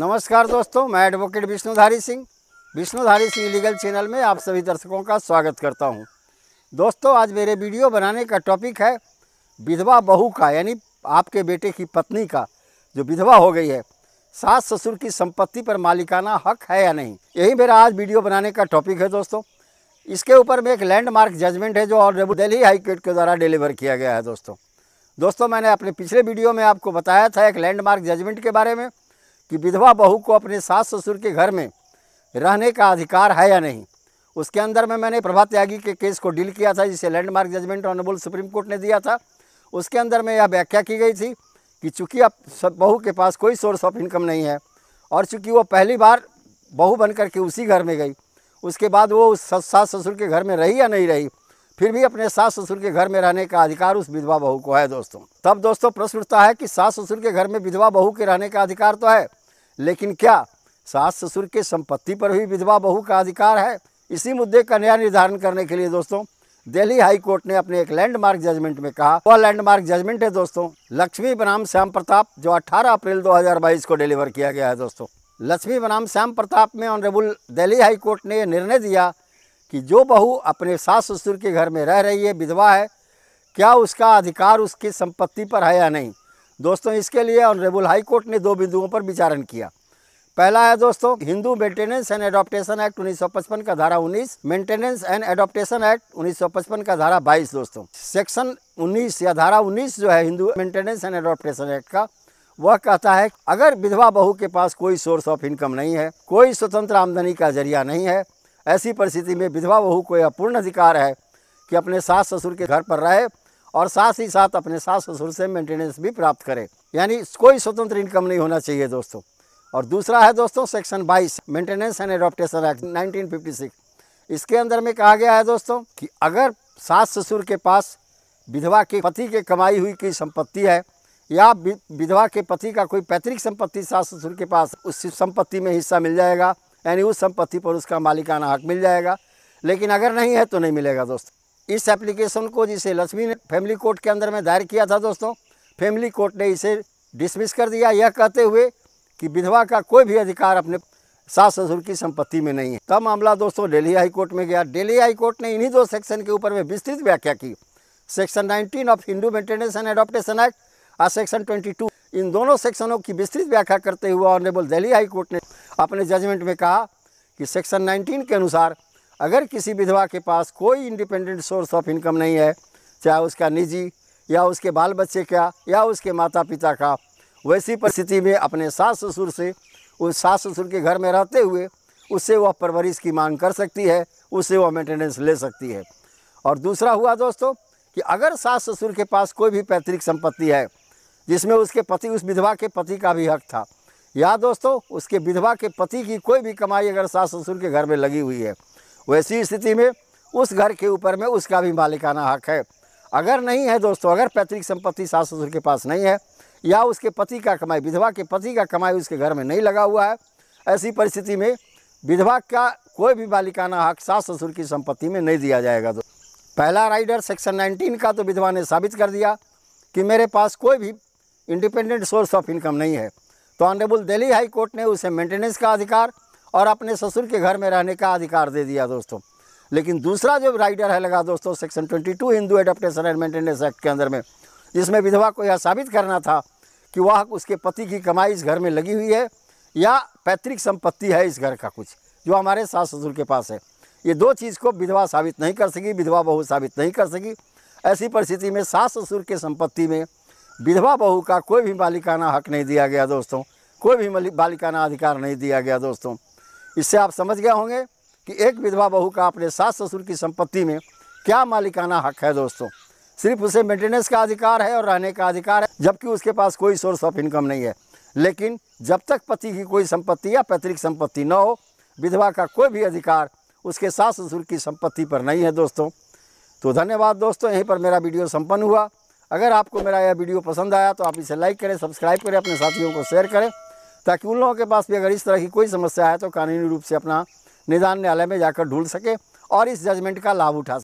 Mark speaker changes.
Speaker 1: नमस्कार दोस्तों, मैं advocate Vishnudhari Singh. Vishnudhari Singh legal channel में आप सभी दर्शकों का स्वागत करता हूँ। दोस्तों, आज मेरे वीडियो बनाने का टॉपिक है विधवा बहू का, यानी आपके बेटे की पत्नी का, जो विधवा हो गई है। सास ससुर की संपत्ति पर मालिकाना हक है या नहीं? यही मेरा आज वीडियो बनाने का टॉपिक है दोस्तों। इसके ऊपर में एक लैंडमार्क जजमेंट है, जो ऑनरेबल दिल्ली हाई कोर्ट के द्वारा डिलीवर किया गया है दोस्तों। दोस्तों, मैंने अपने पिछले वीडियो में आपको बताया था एक लैंडमार्क जजमेंट के बारे में। कि विधवा बहू को अपने सास ससुर के घर में रहने का अधिकार है या नहीं? उसके अंदर में मैंने प्रभात त्यागी के केस को डील किया था, जिसे landmark judgment honourable supreme court ने दिया था। उसके अंदर में यह व्याख्या की गई थी कि चूँकि अब बहू के पास कोई सोर्स ऑफ़ इनकम नहीं है, और चूँकि वो पहली बार बहू बन करके उसी घर में गई, उसके बाद वो उस सास ससुर के घर में रही या नहीं रही, फिर भी अपने सास ससुर के घर में रहने का अधिकार उस विधवा बहू को है, दोस्तों। तब, दोस्तों, प्रश्न उठता है कि सास ससुर के घर में विधवा बहू के रहने का अधिकार तो है लेकिन क्या सास ससुर के संपत्ति पर भी विधवा बहू का अधिकार है? इसी मुद्दे का न्याय निर्धारण करने के लिए दोस्तों, दिल्ली हाई कोर्ट ने अपने एक लैंडमार्क जजमेंट में कहा, वह लैंडमार्क जजमेंट है दोस्तों, लक्ष्मी बनाम श्याम प्रताप, जो 18 अप्रैल 2022 को डिलीवर किया गया है दोस्तों। लक्ष्मी बनाम श्याम प्रताप में ऑनरेबल दिल्ली हाई कोर्ट ने यह निर्णय दिया कि जो बहू अपने सास ससुर के घर में रह रही है, विधवा है, क्या उसका अधिकार उसकी संपत्ति पर है या नहीं? दोस्तों, इसके लिए ऑनरेबल हाई कोर्ट ने दो बिंदुओं पर विचारण किया। पहला है दोस्तों, Hindu maintenance and adaptation act 1955 का धारा 19 मेंटेनेंस एंड एडोप्टेशन एक्ट 1955 का धारा 22 दोस्तों। सेक्शन 19 या धारा 19 जो है Hindu maintenance and adaptation act का, वह कहता है, अगर विधवा बहू के पास कोई सोर्स ऑफ़ इनकम नहीं है, कोई स्वतंत्र आमदनी का ज़रिया नहीं है, ऐसी परिस्थिति में विधवा बहू को यह पूर्ण अधिकार है कि अपने सास ससुर के घर पर रहे और साथ ही साथ अपने सास ससुर से मेंटेनेंस भी प्राप्त करें। यानी कोई स्वतंत्र इनकम नहीं होना चाहिए दोस्तों। और दूसरा है दोस्तों section 22 maintenance and adaptation act 1956 इसके अंदर में कहा गया है दोस्तों कि अगर सास ससुर के पास विधवा के पति के कमाई हुई की संपत्ति है, या विधवा के पति का कोई पैतृक संपत्ति सास ससुर के पास, उस संपत्ति में हिस्सा मिल जाएगा, यानी उस संपत्ति पर उसका मालिकाना हक मिल जाएगा। लेकिन अगर नहीं है तो नहीं मिलेगा दोस्तों। इस एप्लीकेशन को जिसे लक्ष्मी ने फैमिली कोर्ट के अंदर में दायर किया था दोस्तों, फैमिली कोर्ट ने इसे डिसमिस कर दिया। यह कहते हुए कि विधवा का कोई भी अधिकार अपने सास ससुर की संपत्ति में नहीं है। तब मामला दोस्तों दिल्ली हाई कोर्ट में गया। दिल्ली हाई कोर्ट ने इन्हीं दो सेक्शन के ऊपर में विस्तृत व्याख्या की। Section 19 of Hindu maintenance and adaptation act और सेक्शन 22 इन दोनों सेक्शनों की विस्तृत व्याख्या करते हुए ऑनरेबल दिल्ली हाई कोर्ट ने अपने जजमेंट में कहा कि सेक्शन 19 के अनुसार अगर किसी विधवा के पास कोई इंडिपेंडेंट सोर्स ऑफ़ इनकम नहीं है, चाहे उसका निजी, या उसके बाल बच्चे का, या उसके माता पिता का, वैसी परिस्थिति में अपने सास ससुर से, उस सास ससुर के घर में रहते हुए, उससे वह परवरिश की मांग कर सकती है, उससे वह मेंटेनेंस ले सकती है। और दूसरा हुआ दोस्तों, कि अगर सास ससुर के पास कोई भी पैतृक संपत्ति है, जिसमें उसके पति, उस विधवा के पति का भी हक था, या दोस्तों, उसके विधवा के पति की कोई भी कमाई अगर सास ससुर के घर में लगी हुई है वैसी स्थिति में उस घर के ऊपर में उसका भी मालिकाना हक है। अगर नहीं है दोस्तों, अगर पैतृक संपत्ति सास ससुर के पास नहीं है, या उसके पति का कमाई, विधवा के पति का कमाई उसके घर में नहीं लगा हुआ है, ऐसी परिस्थिति में विधवा का कोई भी मालिकाना हक सास ससुर की संपत्ति में नहीं दिया जाएगा तो पहला राइडर सेक्शन 19 का तो विधवा ने साबित कर दिया कि मेरे पास कोई भी इंडिपेंडेंट सोर्स ऑफ़ इनकम नहीं है। तो ऑनरेबल दिल्ली हाई कोर्ट ने उसे मेंटेनेंस का अधिकार और अपने ससुर के घर में रहने का अधिकार दे दिया दोस्तों। लेकिन दूसरा जो राइडर है लगा दोस्तों section 22 Hindu adaptation and maintenance act के अंदर में, जिसमें विधवा को यह साबित करना था कि वह उसके पति की कमाई इस घर में लगी हुई है या पैतृक संपत्ति है इस घर का कुछ, जो हमारे सास ससुर के पास है। ये दो चीज़ को विधवा साबित नहीं कर सकी, विधवा बहू साबित नहीं कर सकी। ऐसी परिस्थिति में सास ससुर के संपत्ति में विधवा बहू का कोई भी मालिकाना हक नहीं दिया गया दोस्तों। कोई भी मालिकाना अधिकार नहीं दिया गया दोस्तों। इससे आप समझ गए होंगे कि एक विधवा बहू का अपने सास ससुर की संपत्ति में क्या मालिकाना हक है दोस्तों। सिर्फ़ उसे मेंटेनेंस का अधिकार है और रहने का अधिकार है, जबकि उसके पास कोई सोर्स ऑफ़ इनकम नहीं है। लेकिन जब तक पति की कोई संपत्ति या पैतृक संपत्ति न हो, विधवा का कोई भी अधिकार उसके सास ससुर की संपत्ति पर नहीं है दोस्तों। तो धन्यवाद दोस्तों, यहीं पर मेरा वीडियो संपन्न हुआ। अगर आपको मेरा यह वीडियो पसंद आया तो आप इसे लाइक करें सब्सक्राइब करें, अपने साथियों को शेयर करें। ताकि उन लोगों के पास भी अगर इस तरह की कोई समस्या है तो कानूनी रूप से अपना निदान न्यायालय में जाकर ढूंढ सके और इस जजमेंट का लाभ उठा